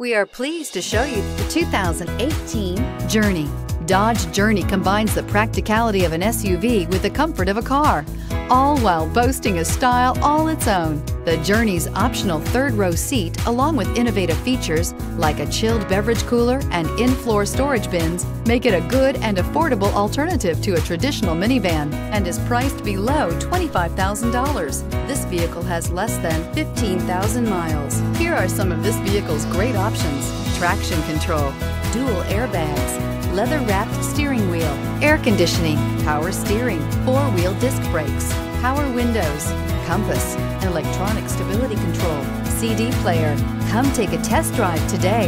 We are pleased to show you the 2018 Journey. Dodge Journey combines the practicality of an SUV with the comfort of a car, all while boasting a style all its own. The Journey's optional third row seat, along with innovative features like a chilled beverage cooler and in-floor storage bins, make it a good and affordable alternative to a traditional minivan and is priced below $25,000. This vehicle has less than 15,000 miles. Here are some of this vehicle's great options. Traction control, dual airbags, leather-wrapped steering wheel, air conditioning, power steering, four-wheel disc brakes, power windows, compass, electronic stability control, CD player. Come take a test drive today.